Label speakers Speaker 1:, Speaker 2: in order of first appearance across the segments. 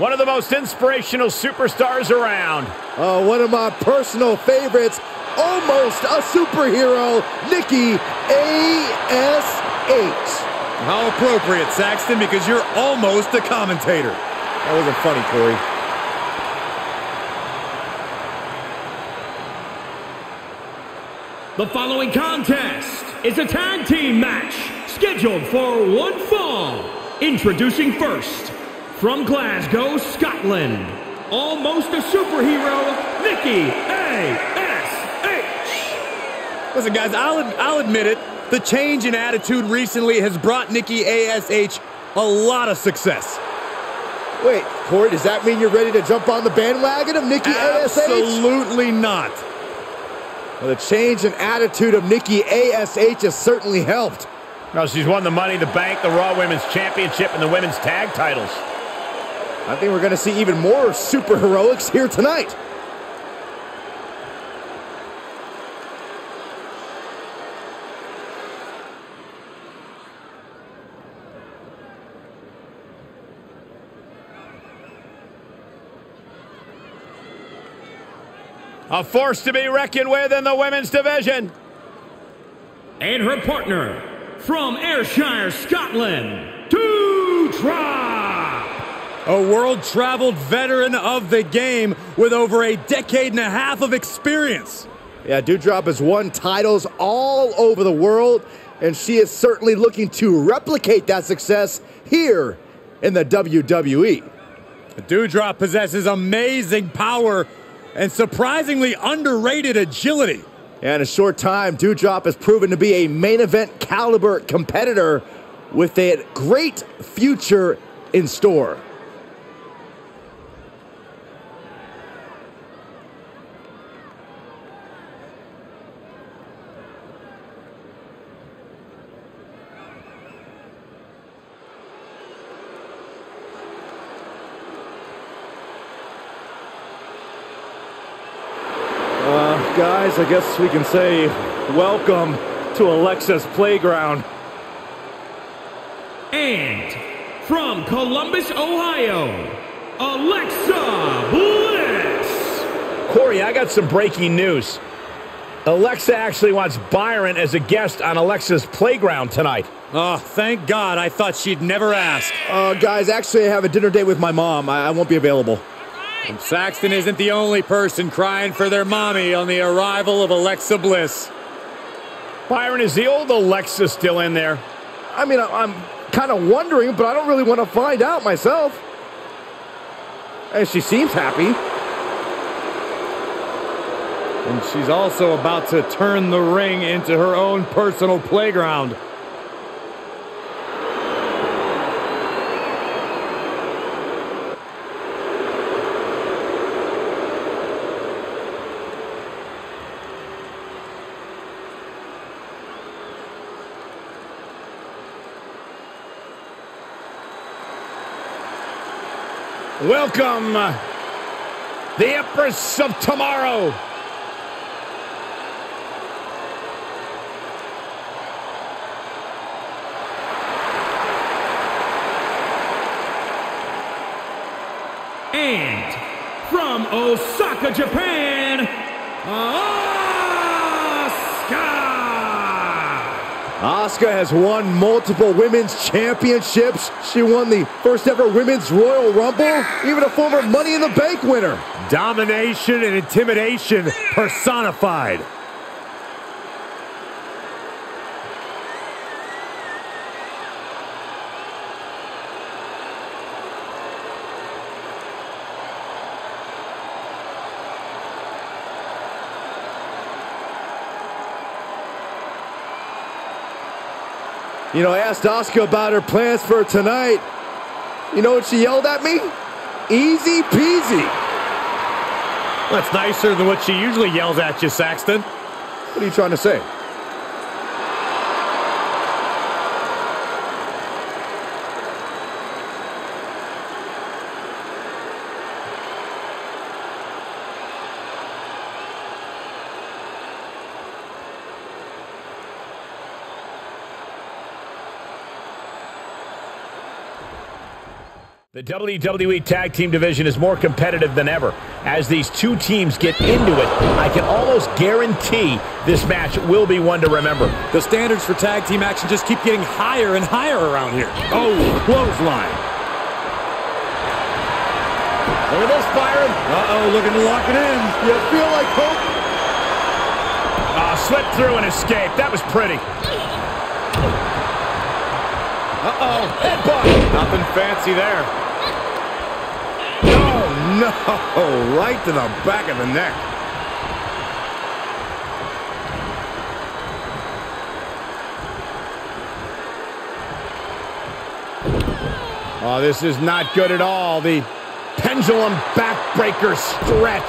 Speaker 1: One of the most inspirational superstars around.
Speaker 2: Uh, one of my personal favorites, almost a superhero, Nikki A.S.H.
Speaker 3: How appropriate, Saxton, because you're almost a commentator.
Speaker 2: That wasn't funny, Corey.
Speaker 4: The following contest is a tag team match scheduled for one fall. Introducing first, from Glasgow, Scotland, almost a superhero, Nikki A.S.H.
Speaker 3: Listen, guys, I'll, I'll admit it. The change in attitude recently has brought Nikki A.S.H. a lot of success.
Speaker 2: Wait, Corey, does that mean you're ready to jump on the bandwagon of Nikki A.S.H.?
Speaker 3: Absolutely not.
Speaker 2: Well, the change in attitude of Nikki A.S.H. has certainly helped.
Speaker 1: Well, she's won the Money in the Bank, the Raw Women's Championship, and the Women's Tag titles.
Speaker 2: I think we're going to see even more super heroics here tonight.
Speaker 1: A force to be reckoned with in the women's division.
Speaker 4: And her partner, from Ayrshire, Scotland, Doudrop.
Speaker 3: A world-traveled veteran of the game with over a decade and a half of experience.
Speaker 2: Yeah, Doudrop has won titles all over the world, and she is certainly looking to replicate that success here in the WWE.
Speaker 3: Doudrop possesses amazing power and surprisingly underrated agility.
Speaker 2: And in a short time, Doudrop has proven to be a main event caliber competitor with a great future in store.
Speaker 5: Uh, guys, I guess we can say welcome to Alexa's playground.
Speaker 4: And from Columbus, Ohio, Alexa Bliss.
Speaker 1: Corey, I got some breaking news. Alexa actually wants Byron as a guest on Alexa's playground tonight.
Speaker 3: Oh, thank God. I thought she'd never ask.
Speaker 2: Uh, guys, actually, I have a dinner date with my mom. I, I won't be available.
Speaker 3: And Saxton isn't the only person crying for their mommy on the arrival of Alexa Bliss.
Speaker 1: Byron, is the old Alexa still in there?
Speaker 2: I mean, I, I'm kind of wondering, but I don't really want to find out myself. And she seems happy.
Speaker 5: And she's also about to turn the ring into her own personal playground.
Speaker 1: Welcome, uh, the Empress of Tomorrow.
Speaker 4: And from Osaka, Japan, uh,
Speaker 2: Asuka. Has won multiple women's championships. She won the first ever women's Royal Rumble, even a former Money in the Bank winner.
Speaker 5: Domination and intimidation personified.
Speaker 2: You know, I asked Asuka about her plans for tonight. You know what she yelled at me? Easy peasy.
Speaker 5: That's nicer than what she usually yells at you, Saxton.
Speaker 2: What are you trying to say?
Speaker 1: The WWE Tag Team division is more competitive than ever. As these two teams get into it, I can almost guarantee this match will be one to remember.
Speaker 3: The standards for tag team action just keep getting higher and higher around here.
Speaker 5: Oh, clothesline.
Speaker 2: Look at this, Byron.
Speaker 3: Uh-oh, looking to lock it in.
Speaker 2: You feel like hope?
Speaker 1: Ah, slipped through and escaped. That was pretty.
Speaker 3: Uh-oh.
Speaker 1: Headbutt.
Speaker 5: Nothing fancy there.
Speaker 2: No. Right to the back of the neck. Oh, this is not good at all. The pendulum backbreaker stretch.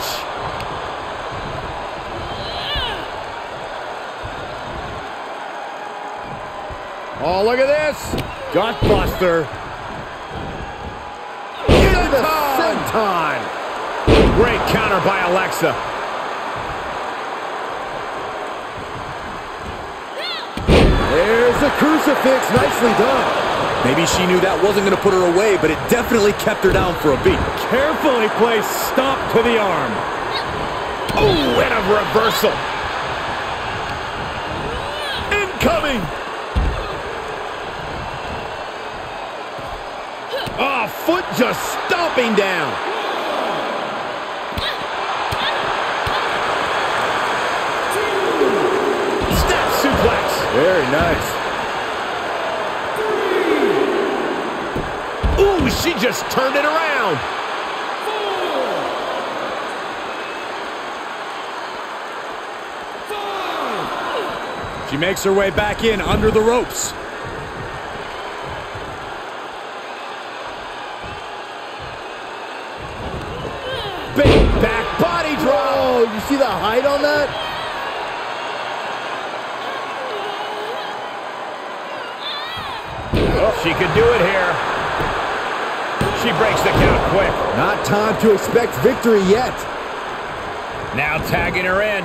Speaker 2: Oh, look at this.
Speaker 5: Gutbuster.
Speaker 2: Into senton.
Speaker 1: Great counter by Alexa.
Speaker 2: There's the crucifix. Nicely done.
Speaker 3: Maybe she knew that wasn't going to put her away, but it definitely kept her down for a beat.
Speaker 5: Carefully placed stomp to the arm.
Speaker 1: Oh, and a reversal. Incoming.
Speaker 2: Oh, foot just stomping down.
Speaker 1: Snap suplex.
Speaker 2: Very nice.
Speaker 1: Ooh, she just turned it around.
Speaker 3: She makes her way back in under the ropes.
Speaker 1: Big back body
Speaker 2: Oh, you see the height on that?
Speaker 1: Oh, She could do it here. She breaks the count quick.
Speaker 2: Not time to expect victory yet.
Speaker 1: Now tagging her in.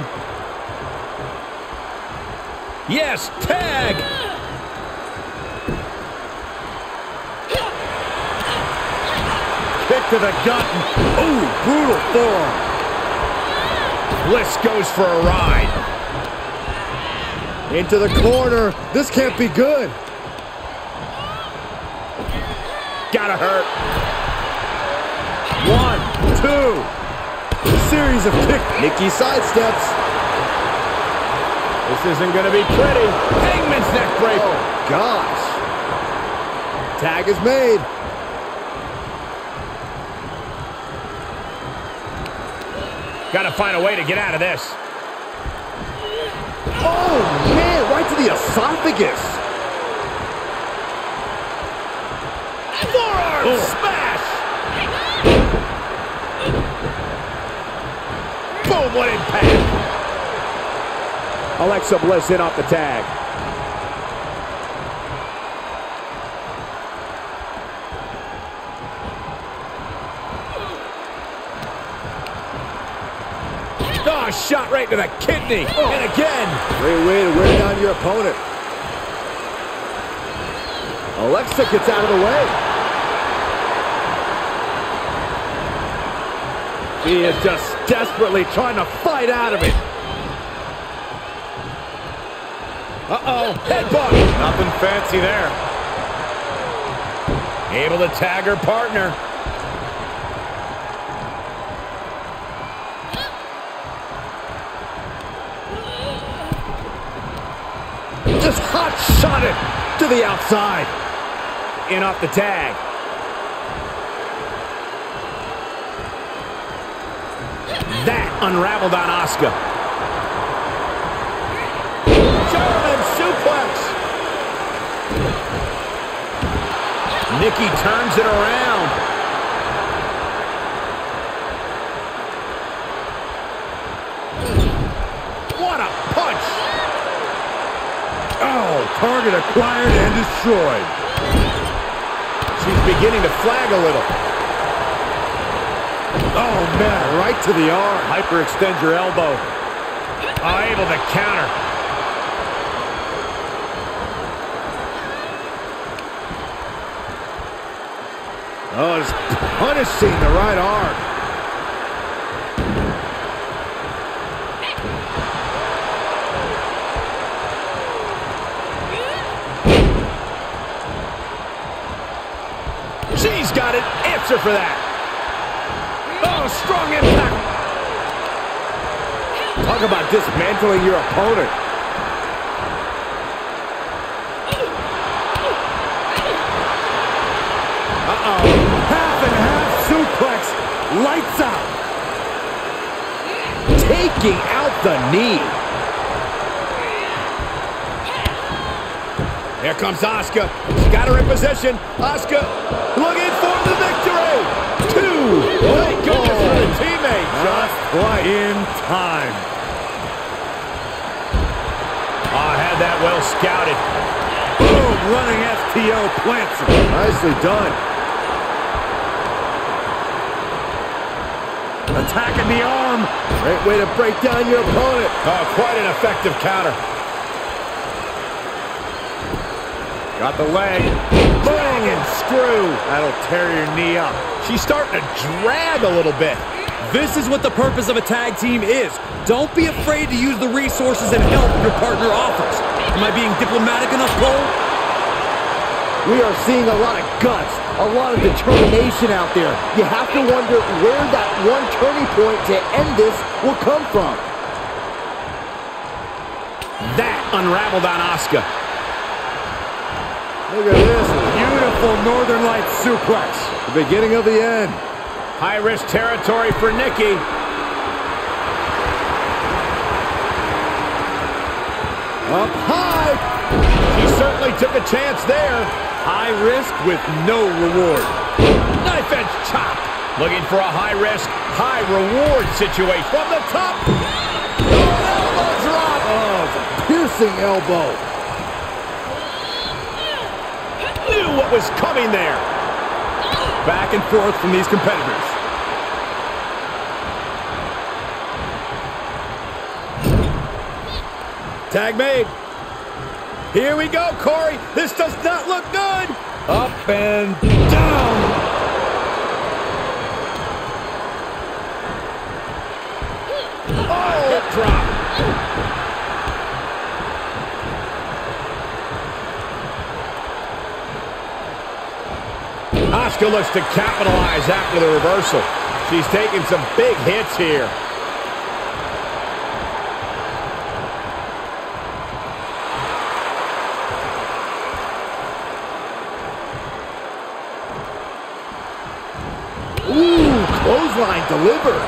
Speaker 1: Yes, tag.
Speaker 5: Kick to the gut. Ooh, brutal forearm.
Speaker 1: Bliss goes for a ride.
Speaker 2: Into the corner. This can't be good.
Speaker 1: Gotta hurt.
Speaker 2: One, two. Series of kicks. Nikki sidesteps.
Speaker 1: This isn't gonna be pretty. Hangman's neck breaker.
Speaker 2: Oh, gosh. Tag is made.
Speaker 1: Gotta find a way to get out of this.
Speaker 2: Oh, man, right to the esophagus.
Speaker 1: Forearm smash. Boom, what impact. Alexa Bliss in off the tag. Oh, shot right to the kidney. And again.
Speaker 2: Great way to wear down your opponent. Alexa gets out of the way.
Speaker 5: He is just desperately trying to fight out of it.
Speaker 1: Uh-oh, headbutt.
Speaker 5: Nothing fancy there.
Speaker 1: Able to tag her partner.
Speaker 2: Just hot shot it to the outside.
Speaker 1: In off the tag. That unraveled on Asuka.
Speaker 2: German suplex.
Speaker 1: Nikki turns it around. What a punch!
Speaker 2: Oh, target acquired and destroyed.
Speaker 1: She's beginning to flag a little.
Speaker 2: Oh, man, right to the arm.
Speaker 5: Hyperextend your elbow.
Speaker 1: Oh, able to counter.
Speaker 2: Oh, just punishing the right arm.
Speaker 1: She's got an answer for that. Oh, strong impact.
Speaker 2: Talk about dismantling your opponent. Uh-oh. Half and half suplex. Lights out. Taking out the knee.
Speaker 3: Here comes Asuka. She got her in position. Asuka victory.
Speaker 1: Goodness for the teammate.
Speaker 2: Just right in time.
Speaker 1: Oh, had that well scouted.
Speaker 2: Boom, running FTO plants him. Nicely done. Attacking the arm. Great way to break down your opponent.
Speaker 1: Oh, quite an effective counter.
Speaker 2: Got the leg. Boom, screw. That'll tear your knee up.
Speaker 1: She's starting to drag a little bit.
Speaker 3: This is what the purpose of a tag team is. Don't be afraid to use the resources and help your partner offers. Am I being diplomatic enough, Cole?
Speaker 2: We are seeing a lot of guts, a lot of determination out there. You have to wonder where that one turning point to end this will come from.
Speaker 1: That unraveled on Asuka.
Speaker 2: Look at this. Beautiful Northern Lights suplex. The beginning of the end.
Speaker 1: High-risk territory for Nikki.
Speaker 2: Up high.
Speaker 1: She certainly took a chance there.
Speaker 2: High risk with no reward.
Speaker 1: Knife edge chop. Looking for a high-risk, high-reward situation. From the top. Oh, elbow drop.
Speaker 2: Oh, piercing elbow.
Speaker 1: Knew what was coming there.
Speaker 3: Back and forth from these competitors.
Speaker 1: Tag made. Here we go, Corey. This does not look good.
Speaker 2: Up and down.
Speaker 1: Oh, hip drop. Asuka looks to capitalize after the reversal. She's taking some big hits here.
Speaker 2: Ooh, clothesline delivered.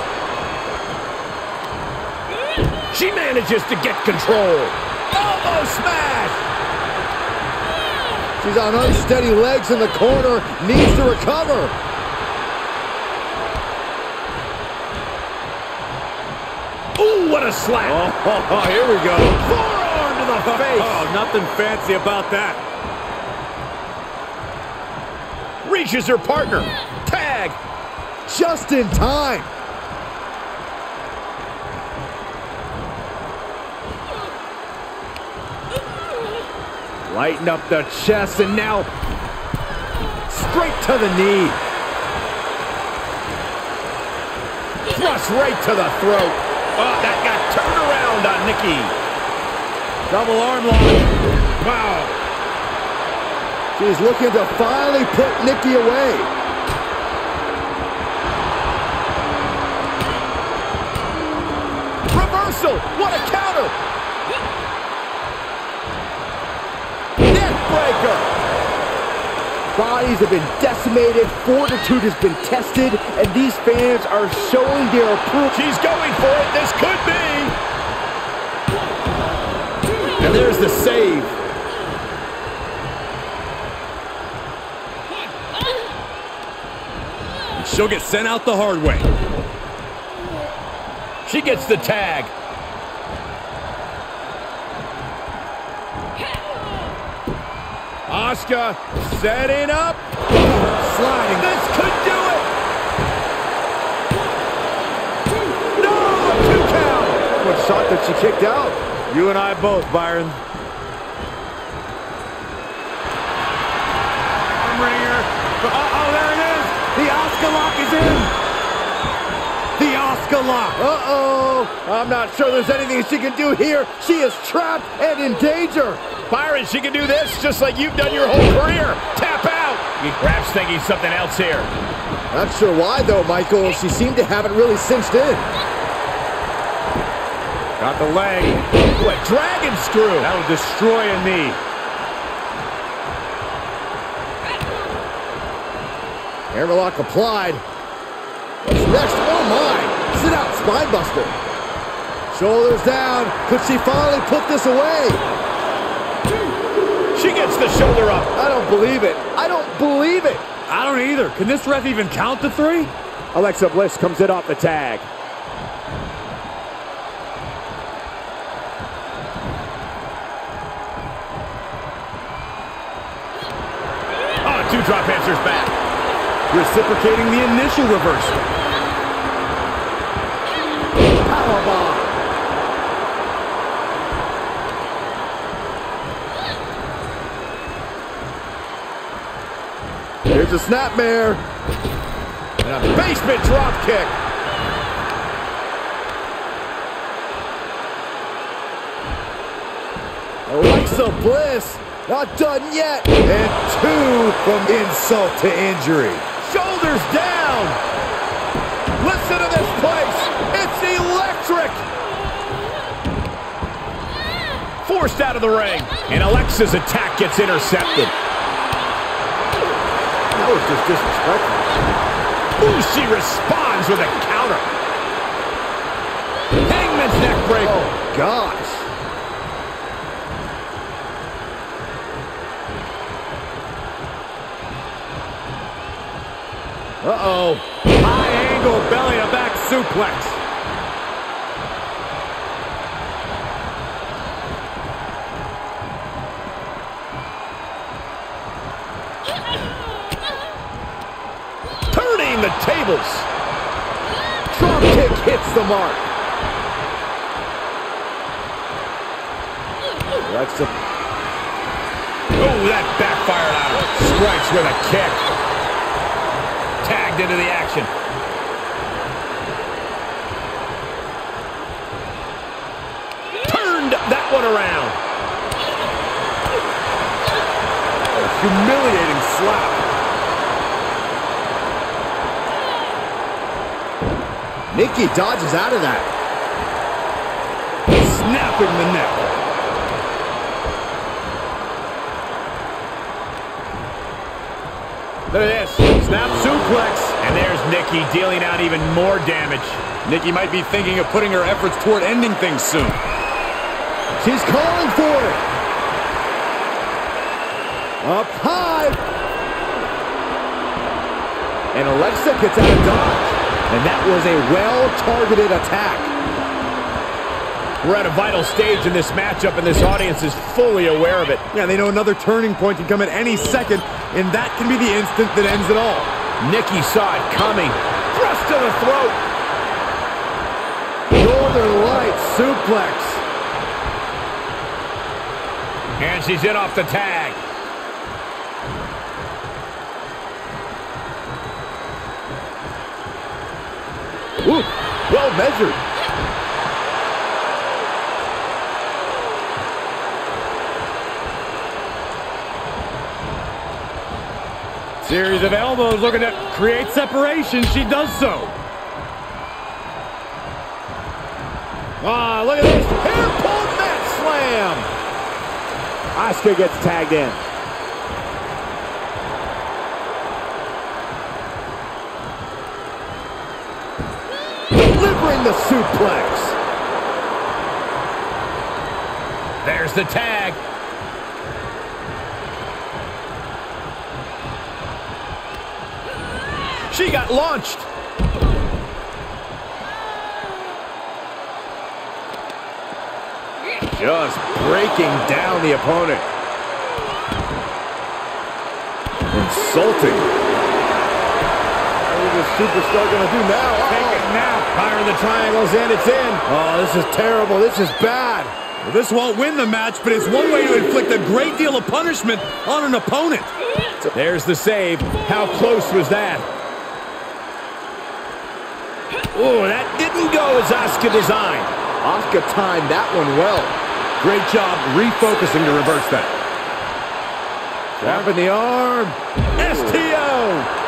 Speaker 1: She manages to get control. Elbow smash.
Speaker 2: She's on unsteady legs in the corner. Needs to recover.
Speaker 1: Ooh, what a slap.
Speaker 2: Oh, oh, here we go.
Speaker 1: Forearm to the oh, face.
Speaker 2: Oh, nothing fancy about that.
Speaker 1: Reaches her partner. Tag.
Speaker 2: Just in time. Lighten up the chest and now straight to the knee.
Speaker 1: Thrust right to the throat. Oh, that got turned around on Nikki.
Speaker 2: Double arm lock.
Speaker 1: Wow.
Speaker 2: She's looking to finally put Nikki away.
Speaker 1: Reversal. What a counter. Neck breaker.
Speaker 2: Bodies have been decimated, fortitude has been tested, and these fans are showing their approval.
Speaker 1: She's going for it. This could be.
Speaker 2: And there's the save.
Speaker 3: She'll get sent out the hard way.
Speaker 1: She gets the tag. Asuka setting up.
Speaker 2: Sliding.
Speaker 1: This could do it. No, two count.
Speaker 2: What shot that she kicked out? You and I both, Byron.
Speaker 3: Wringer. Oh, oh, oh, there it is. The Asuka lock is in. The Asuka lock.
Speaker 2: Uh-oh. I'm not sure there's anything she can do here. She is trapped and in danger.
Speaker 1: Byron, she can do this just like you've done your whole career. Tap out. Perhaps thinking something else here.
Speaker 2: Not sure why, though, Michael. She seemed to have it really cinched in.
Speaker 3: Got the leg.
Speaker 1: What dragon screw.
Speaker 3: That'll destroy a knee.
Speaker 2: Hammerlock applied. What's next? Oh, my. Sit out, spine buster. Shoulders down. Could she finally put this away?
Speaker 1: She gets the shoulder up.
Speaker 2: I don't believe it. I don't believe it.
Speaker 3: I don't either. Can this ref even count to three?
Speaker 5: Alexa Bliss comes in off the tag.
Speaker 1: Oh, Doudrop answers back.
Speaker 3: Reciprocating the initial reversal.
Speaker 2: Here's a snapmare.
Speaker 1: And a basement drop kick.
Speaker 2: Alexa Bliss, not done yet. And two from insult to injury.
Speaker 1: Shoulders down. Listen to this place. It's electric. Forced out of the ring. And Alexa's attack gets intercepted.
Speaker 2: That was just disrespectful.
Speaker 1: Ooh, she responds with a counter. Hangman's neck breaker.
Speaker 2: Oh, gosh.
Speaker 3: Uh-oh. High angle belly to back suplex.
Speaker 1: The tables.
Speaker 2: Drop kick hits the mark. Alexa,
Speaker 1: Oh, that backfired on her. Strikes with a kick. Tagged into the action. Turned that one around.
Speaker 3: Humiliating slap.
Speaker 2: Nikki dodges out of that.
Speaker 3: Snapping the neck.
Speaker 1: Look at this. Snap suplex. And there's Nikki dealing out even more damage.
Speaker 3: Nikki might be thinking of putting her efforts toward ending things soon.
Speaker 2: She's calling for it. Up high. And Alexa gets out of dodge. And that was a well-targeted attack.
Speaker 1: We're at a vital stage in this matchup, and this audience is fully aware of it.
Speaker 3: Yeah, they know another turning point can come at any second, and that can be the instant that ends it all.
Speaker 1: Nikki saw it coming. Thrust to the throat.
Speaker 2: Northern Lights suplex.
Speaker 1: And she's in off the tag.
Speaker 2: Ooh, well measured.
Speaker 3: Series of elbows looking to create separation. She does so.
Speaker 1: Ah, look at this. Hair pulled mat slam.
Speaker 5: Asuka gets tagged in.
Speaker 2: Delivering the suplex.
Speaker 1: There's the tag. She got launched.
Speaker 2: Just breaking down the opponent. Insulting. What is this superstar going to do now?
Speaker 1: Take
Speaker 2: Uh-oh.
Speaker 1: it now.
Speaker 2: Fire the triangles and it's in. Oh, this is terrible. This is bad.
Speaker 3: Well, this won't win the match, but it's one way to inflict a great deal of punishment on an opponent.
Speaker 1: There's the save. How close was that? Oh, that didn't go as Asuka designed.
Speaker 2: Asuka timed that one well.
Speaker 5: Great job refocusing to reverse that.
Speaker 2: Wrapping the arm.
Speaker 1: STO.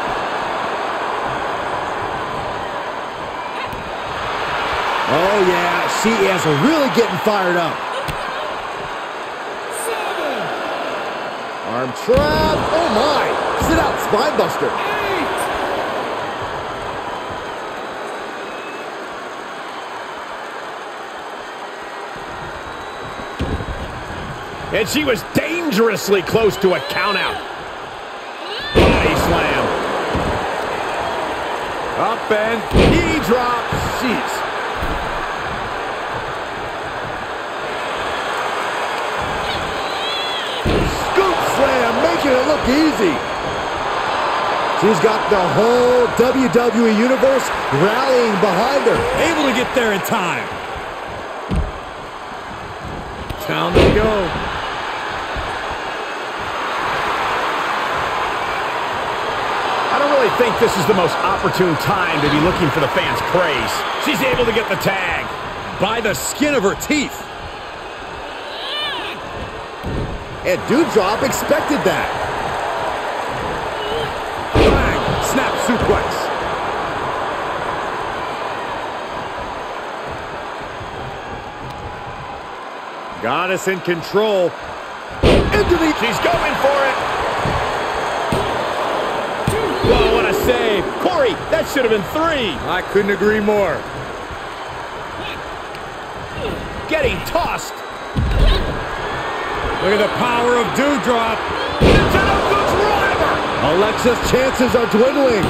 Speaker 2: Oh, yeah. She is really getting fired up. Seven. Arm trap. Oh, my. Sit out, spine buster.
Speaker 1: And she was dangerously close to a countout. Body slam.
Speaker 2: Up and knee drop. Jeez. Scoop slam, making it look easy. She's got the whole WWE Universe rallying behind her.
Speaker 3: Able to get there in time.
Speaker 2: Down they go.
Speaker 1: I don't really think this is the most opportune time to be looking for the fans' praise. She's able to get the tag.
Speaker 3: By the skin of her teeth.
Speaker 2: And Doudrop expected that.
Speaker 3: Suplex.
Speaker 5: Got us in control.
Speaker 2: Into the...
Speaker 1: She's going for it. Whoa, what a save. Corey, that should have been three.
Speaker 5: I couldn't agree more.
Speaker 1: Getting tossed.
Speaker 3: Look at the power of
Speaker 1: Doudrop.
Speaker 2: Alexa's chances are dwindling.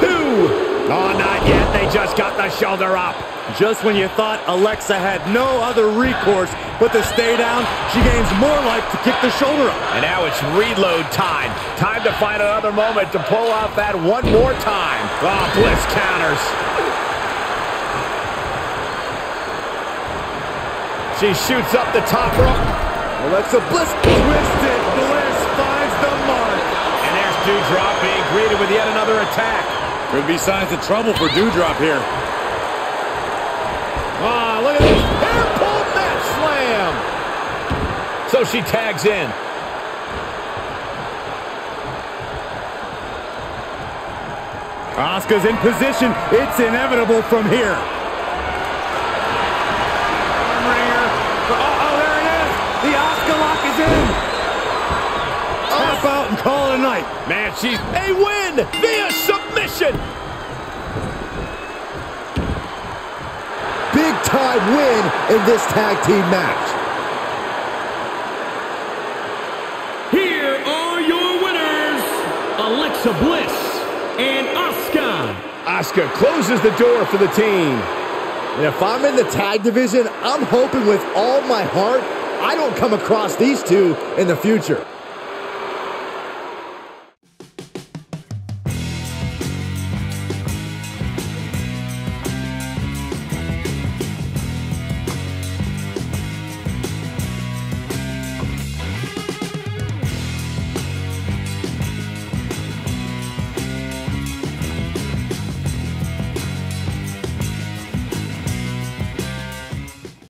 Speaker 1: Two. Oh, not yet. They just got the shoulder up.
Speaker 3: Just when you thought Alexa had no other recourse but to stay down, she gains more life to kick the shoulder up.
Speaker 1: And now it's reload time. Time to find another moment to pull off that one more time. Oh, Bliss counters. She shoots up the top rope.
Speaker 2: Alexa Bliss
Speaker 3: Twisted
Speaker 1: Doudrop being greeted with yet another attack.
Speaker 3: Could be signs of trouble for Doudrop here.
Speaker 1: Ah, look at this. Hair pull mat slam. So she tags in.
Speaker 3: Asuka's in position. It's inevitable from here. Armringer. Oh, oh, there it is. The Asuka lock is in. Tap out and call it a night.
Speaker 1: Man, she's a win via submission.
Speaker 2: big time win in this tag team match.
Speaker 4: Here are your winners, Alexa Bliss and Asuka.
Speaker 1: Asuka closes the door for the team.
Speaker 2: And if I'm in the tag division, I'm hoping with all my heart I don't come across these two in the future.